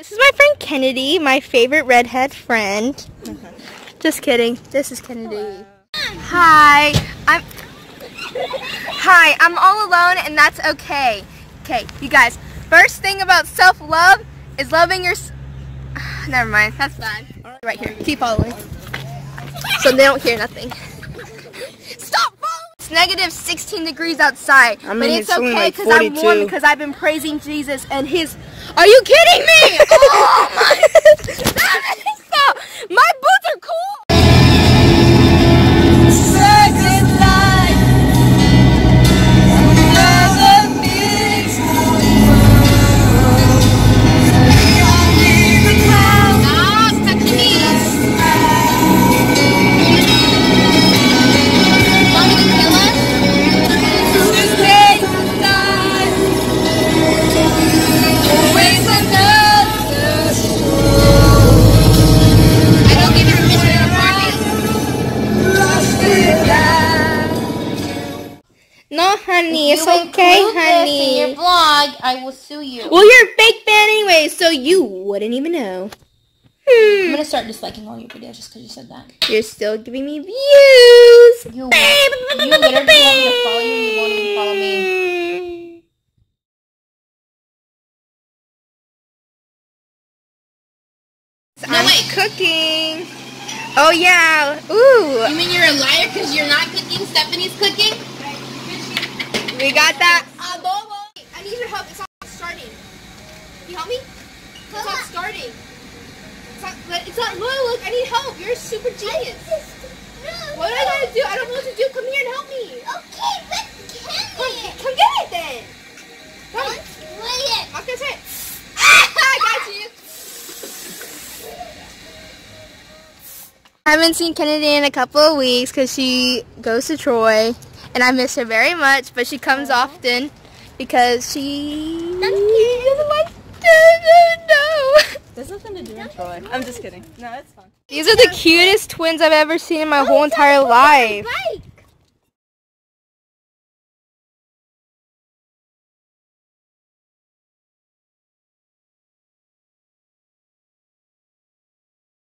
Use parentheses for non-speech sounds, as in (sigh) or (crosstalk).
This is my friend Kennedy, my favorite redhead friend. Just kidding. This is Kennedy. Hi, I'm. Hi, I'm all alone, and that's okay. Okay, you guys. First thing about self-love is loving your. (sighs) Never mind. That's bad. Right here. Keep following. So they don't hear nothing. Stop following. It's negative 16 degrees outside, I'm but in it's feeling okay like because I'm warm because I've been praising Jesus and His. Are you kidding me? (laughs) oh my! (laughs) No, honey, it's okay, honey. in your vlog, I will sue you. Well, you're a fake fan anyway, so you wouldn't even know. Hmm. I'm gonna start disliking all your videos just because you said that. You're still giving me views. You, you literally want me to follow you, you won't even follow me. I'm wait. cooking. Oh yeah. Ooh. You mean you're a liar because you're not cooking? Stephanie's cooking? We got that adobo. I need your help. It's not starting. Can you help me? It's not starting. It's not, but it's not, look, look, I need help. You're a super genius. What do I gotta do? I don't know what to do. Come here and help me. Okay, let's Come, get it. come get it then. Come. Let's play it. I was gonna say it. I got you. I haven't seen Kennedy in a couple of weeks because she goes to Troy, and I miss her very much. But she comes often because she doesn't like. No. There's nothing to do in Troy. I'm just kidding. No, it's fun. These are the cutest twins I've ever seen in my whole entire life.